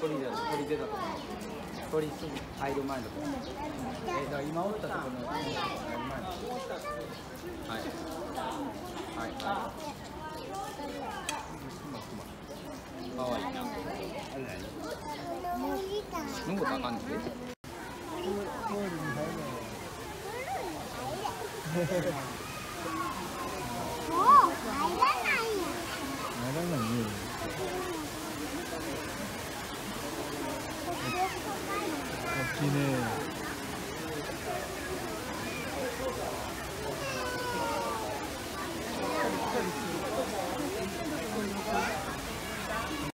鳥だ鳥出たとこ鳥すぐ入る前のとこえだから今おったところの前のはい。はい。はい。かわい。い。なあれ何登ったらあかんねんでもう 이네.